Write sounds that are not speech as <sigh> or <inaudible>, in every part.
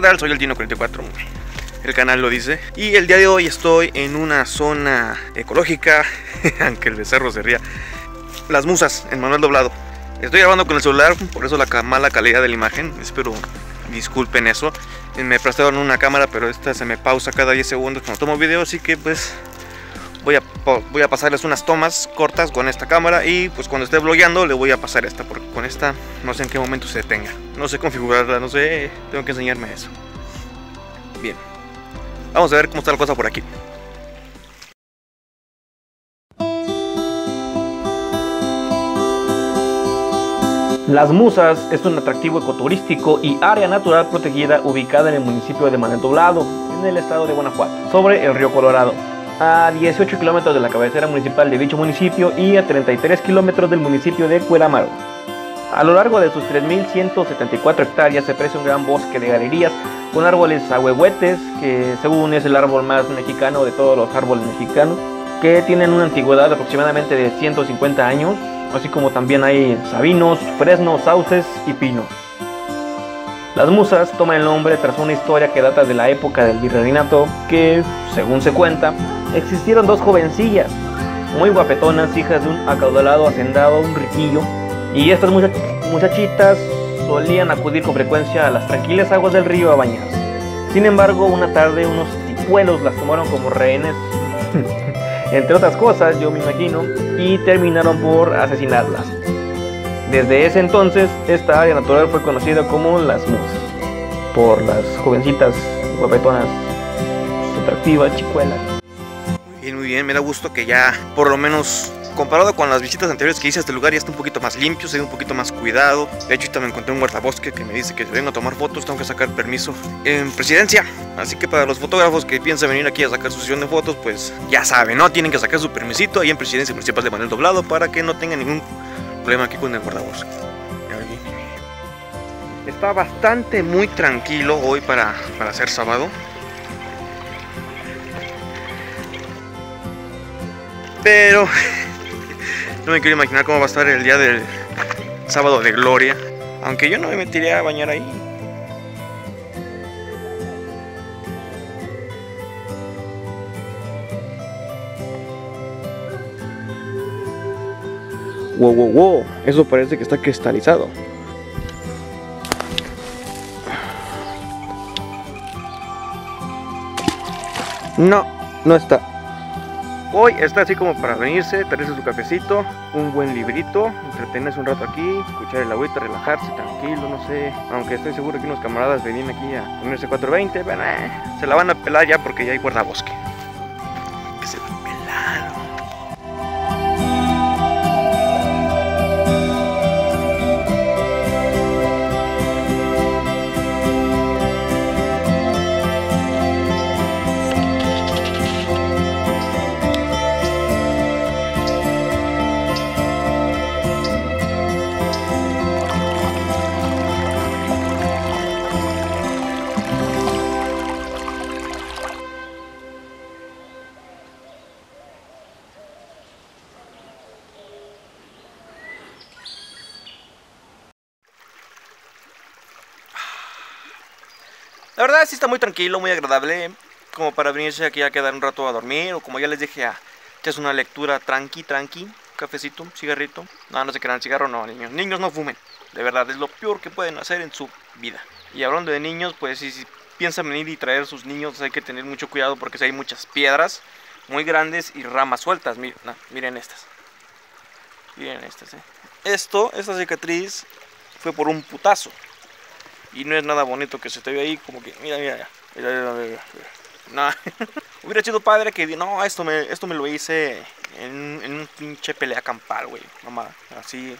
tal? Soy el Dino44. El canal lo dice. Y el día de hoy estoy en una zona ecológica, <laughs> aunque el becerro se ría. Las musas, en Manuel Doblado. Estoy grabando con el celular, por eso la mala calidad de la imagen. Espero disculpen eso. Me prestaron una cámara, pero esta se me pausa cada 10 segundos cuando tomo video, así que pues voy a, pasarles unas tomas cortas con esta cámara y pues cuando esté blogueando le voy a pasar esta, porque con esta no sé en qué momento se detenga. No sé configurarla, no sé, tengo que enseñarme eso. Bien, vamos a ver cómo está la cosa por aquí. Las Musas es un atractivo ecoturístico y área natural protegida ubicada en el municipio de Manuel Doblado, en el estado de Guanajuato, sobre el río Colorado a 18 kilómetros de la cabecera municipal de dicho municipio y a 33 kilómetros del municipio de Cuelamaro. A lo largo de sus 3.174 hectáreas se aprecia un gran bosque de galerías con árboles ahuehuetes, que según es el árbol más mexicano de todos los árboles mexicanos, que tienen una antigüedad de aproximadamente de 150 años, así como también hay sabinos, fresnos, sauces y pinos. Las musas toman el nombre tras una historia que data de la época del virreinato, que, según se cuenta, existieron dos jovencillas, muy guapetonas, hijas de un acaudalado hacendado, un riquillo, y estas muchachitas solían acudir con frecuencia a las tranquilas aguas del río a bañarse. Sin embargo, una tarde unos tipuelos las tomaron como rehenes, <laughs> entre otras cosas, yo me imagino, y terminaron por asesinarlas. Desde ese entonces, esta área natural fue conocida como las musas, por las jovencitas guapetonas, atractivas, chicuelas. Muy bien, muy bien, me da gusto que ya, por lo menos comparado con las visitas anteriores que hice a este lugar, ya está un poquito más limpio, se ve un poquito más cuidado. De hecho, también encontré un guardabosque que me dice que si vengo a tomar fotos, tengo que sacar permiso en presidencia. Así que para los fotógrafos que piensan venir aquí a sacar su sesión de fotos, pues ya saben, ¿no? Tienen que sacar su permisito ahí en presidencia municipal de Manuel Doblado para que no tengan ningún problema aquí con el guardabosque. Está bastante muy tranquilo hoy para, para ser sábado. Pero <laughs> no me quiero imaginar cómo va a estar el día del sábado de gloria. Aunque yo no me metería a bañar ahí. Wow, wow, wow. Eso parece que está cristalizado. No, no está. Hoy está así como para venirse, traerse su cafecito, un buen librito, entretenerse un rato aquí, escuchar el agüita, relajarse, tranquilo, no sé. Aunque estoy seguro que unos camaradas venían aquí a ponerse 420, bueno, eh, se la van a pelar ya porque ya hay guardabosque. Que se pelado. La verdad sí está muy tranquilo, muy agradable, como para venirse aquí a quedar un rato a dormir, o como ya les dije, a, es una lectura tranqui, tranqui, cafecito, cigarrito. No, no se crean, cigarro no, niños. Niños no fumen, de verdad, es lo peor que pueden hacer en su vida. Y hablando de niños, pues si, piensan venir y traer sus niños, hay que tener mucho cuidado porque si hay muchas piedras muy grandes y ramas sueltas. Miren, miren estas. Miren estas, eh. Esto, esta cicatriz, fue por un putazo. Y no es nada bonito que se te vea ahí como que, mira, mira, mira, mira, mira, No, <laughs> hubiera sido padre que, no, esto me, esto me lo hice en, en un pinche pelea campal, güey, mamá, así,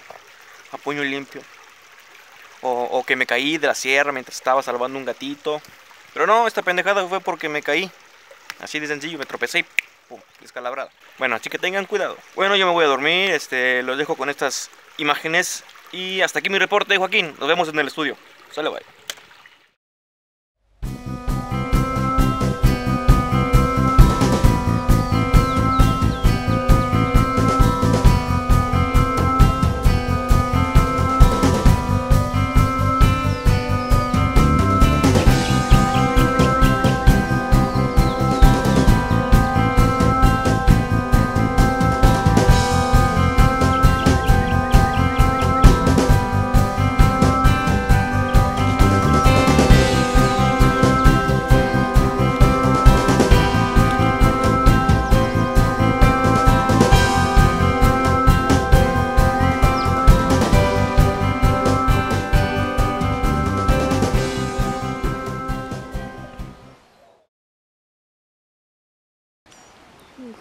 a puño limpio. O, o, que me caí de la sierra mientras estaba salvando un gatito. Pero no, esta pendejada fue porque me caí. Así de sencillo, me tropecé y pum, descalabrado. Bueno, así que tengan cuidado. Bueno, yo me voy a dormir, este, los dejo con estas imágenes. Y hasta aquí mi reporte, Joaquín. Nos vemos en el estudio. Só ele vai.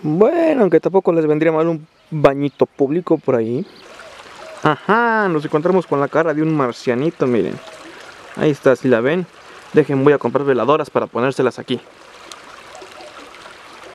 Bueno, aunque tampoco les vendría mal un bañito público por ahí. Ajá, nos encontramos con la cara de un marcianito, miren. Ahí está, si la ven. Dejen, voy a comprar veladoras para ponérselas aquí.